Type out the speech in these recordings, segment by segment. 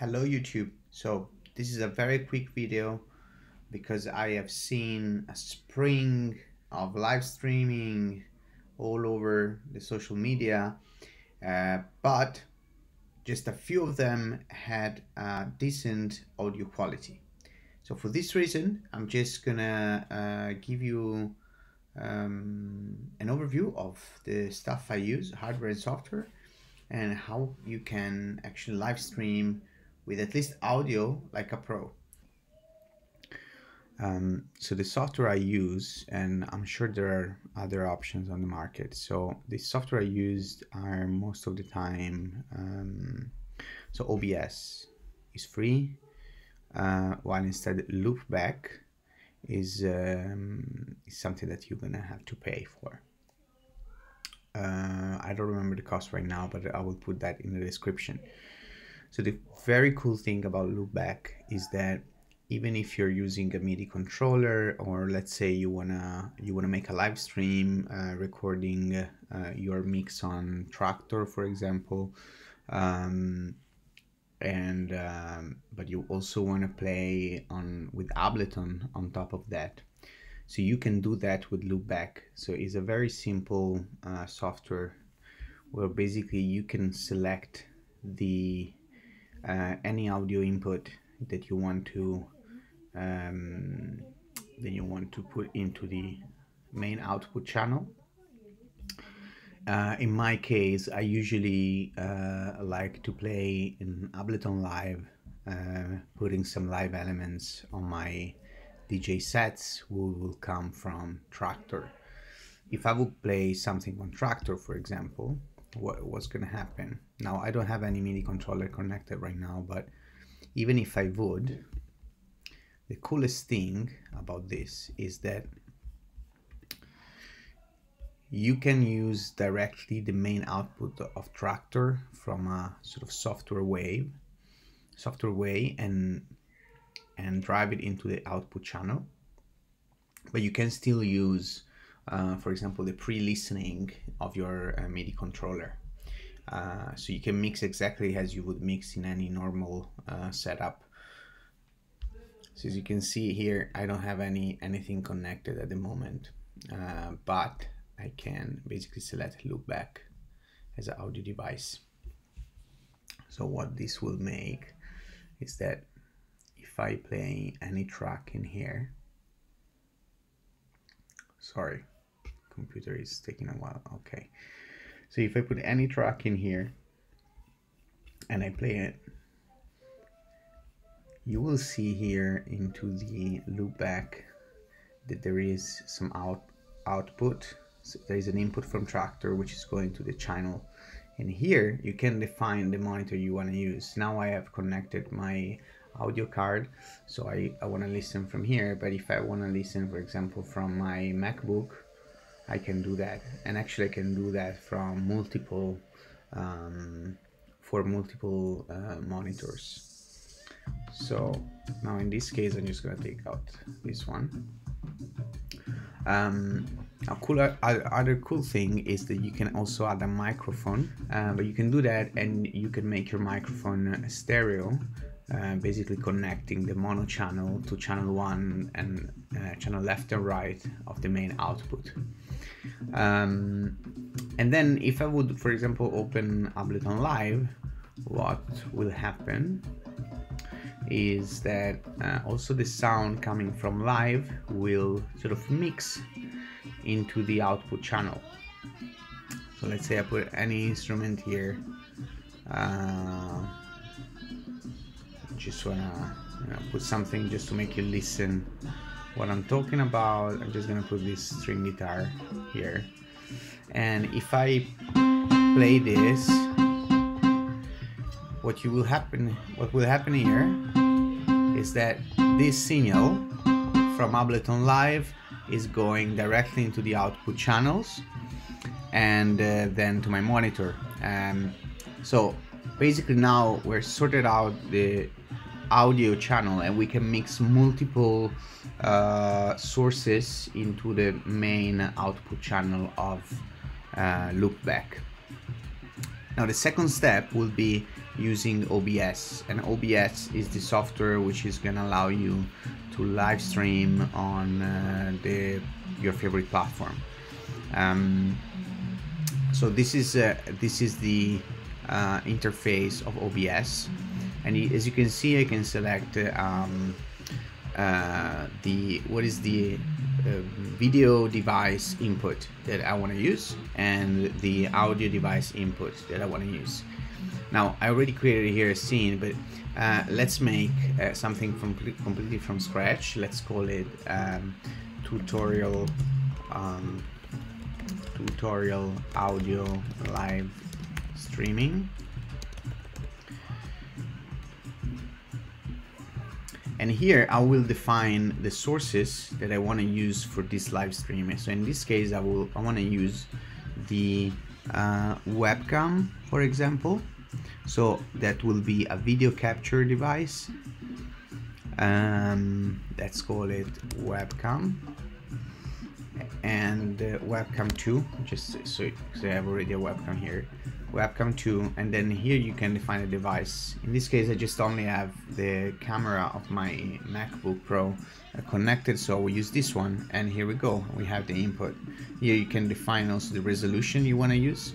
Hello YouTube. So this is a very quick video because I have seen a spring of live streaming all over the social media, uh, but just a few of them had decent audio quality. So for this reason, I'm just gonna uh, give you um, an overview of the stuff I use, hardware and software, and how you can actually live stream with at least audio like a pro. Um, so the software I use, and I'm sure there are other options on the market. So the software I used are most of the time, um, so OBS is free, uh, while instead Loopback is, um, is something that you're gonna have to pay for. Uh, I don't remember the cost right now, but I will put that in the description. So the very cool thing about loopback is that even if you're using a MIDI controller or let's say you wanna you wanna make a live stream uh, recording uh, your mix on Traktor, for example, um, and um, but you also want to play on with Ableton on top of that. So you can do that with Loopback. So it's a very simple uh, software where basically you can select the uh, any audio input that you want to um, then you want to put into the main output channel. Uh, in my case, I usually uh, like to play in Ableton Live, uh, putting some live elements on my DJ sets will, will come from Traktor. If I would play something on Traktor, for example, what, what's going to happen. Now, I don't have any MIDI controller connected right now, but even if I would, the coolest thing about this is that you can use directly the main output of Traktor from a sort of software wave, software way, and and drive it into the output channel. But you can still use uh, for example, the pre-listening of your uh, MIDI controller. Uh, so you can mix exactly as you would mix in any normal uh, setup. So as you can see here, I don't have any anything connected at the moment, uh, but I can basically select loopback as an audio device. So what this will make is that if I play any track in here, sorry, computer is taking a while. Okay. So if I put any track in here and I play it, you will see here into the loopback that there is some out output. So there is an input from Traktor which is going to the channel. And here you can define the monitor you want to use. Now I have connected my audio card so I, I want to listen from here but if I want to listen for example from my MacBook I can do that. And actually I can do that from multiple um, for multiple uh, monitors. So now in this case I'm just gonna take out this one. Um, a cool other cool thing is that you can also add a microphone uh, but you can do that and you can make your microphone stereo uh, basically connecting the mono channel to channel 1 and uh, channel left and right of the main output. Um, and then if I would, for example, open Ableton Live, what will happen is that uh, also the sound coming from live will sort of mix into the output channel. So let's say I put any instrument here. Uh, just wanna you know, put something just to make you listen what I'm talking about. I'm just gonna put this string guitar here. And if I play this, what you will happen what will happen here is that this signal from Ableton Live is going directly into the output channels and uh, then to my monitor. Um, so basically now we're sorted out the audio channel and we can mix multiple uh, sources into the main output channel of uh, loopback. Now the second step will be using OBS and OBS is the software which is gonna allow you to live stream on uh, the your favorite platform um, so this is uh, this is the uh, interface of OBS and as you can see I can select um, uh, the what is the uh, video device input that I want to use and the audio device input that I want to use. Now I already created here a scene but uh, let's make uh, something from completely from scratch. Let's call it um, tutorial um, tutorial audio live streaming. And here I will define the sources that I want to use for this live stream. So in this case I will I want to use the uh, webcam for example. So that will be a video capture device. Um, let's call it webcam and webcam 2 just so, so I have already a webcam here. Webcam 2 and then here you can define a device. In this case I just only have the camera of my MacBook Pro connected so we use this one and here we go. We have the input. Here you can define also the resolution you want to use.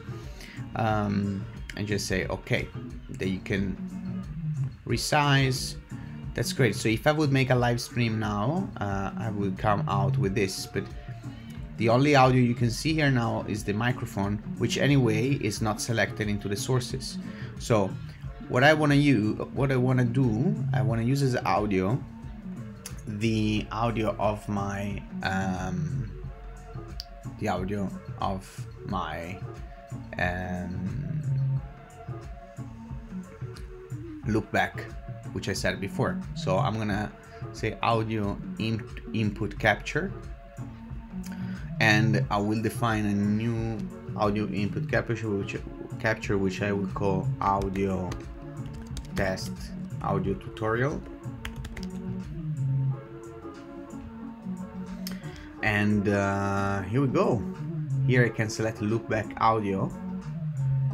Um, and just say okay that you can resize. That's great. So if I would make a live stream now uh, I would come out with this but the only audio you can see here now is the microphone, which anyway is not selected into the sources. So what I want to use, what I want to do, I want to use as audio the audio of my um, the audio of my um, Loopback, which I said before. So I'm gonna say audio in input capture and I will define a new audio input capture which capture which I will call audio test audio tutorial. And uh, here we go. Here I can select loopback audio.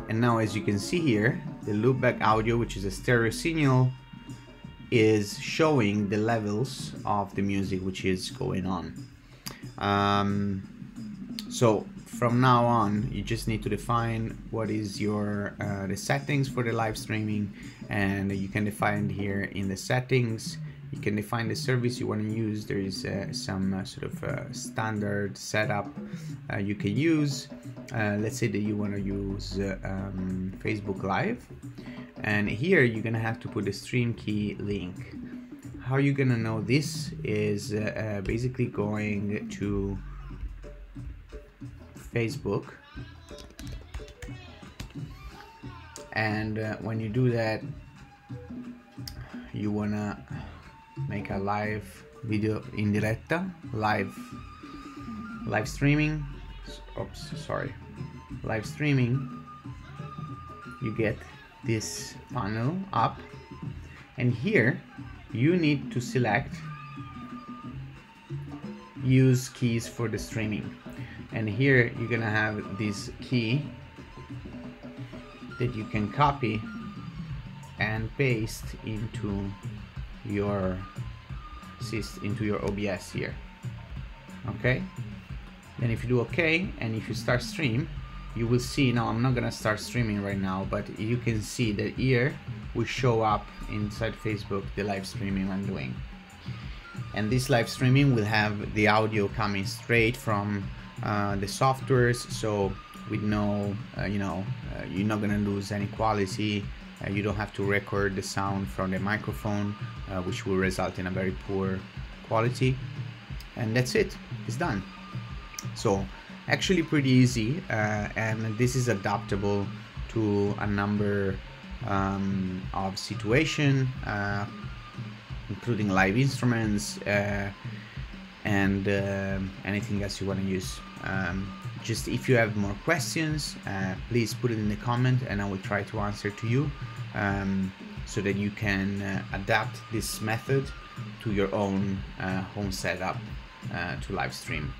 And now as you can see here the loopback audio which is a stereo signal is showing the levels of the music which is going on um, so from now on, you just need to define what is your uh, the settings for the live streaming, and you can define here in the settings. You can define the service you want to use. There is uh, some uh, sort of uh, standard setup uh, you can use. Uh, let's say that you want to use um, Facebook Live, and here you're gonna have to put the stream key link how you're gonna know this is uh, uh, basically going to Facebook. And uh, when you do that you wanna make a live video in diretta live live streaming. Oops sorry. Live streaming you get this panel up. And here you need to select use keys for the streaming. And here you're gonna have this key that you can copy and paste into your into your OBS here. Okay? Then if you do okay and if you start stream you will see now I'm not gonna start streaming right now but you can see that here we show up inside Facebook the live streaming I'm doing. And this live streaming will have the audio coming straight from uh, the softwares so with no uh, you know uh, you're not gonna lose any quality. Uh, you don't have to record the sound from the microphone uh, which will result in a very poor quality. And that's it. It's done. So actually pretty easy uh, and this is adaptable to a number um, of situation uh, including live instruments uh, and uh, anything else you want to use. Um, just if you have more questions uh, please put it in the comment and I will try to answer to you um, so that you can uh, adapt this method to your own home setup to live stream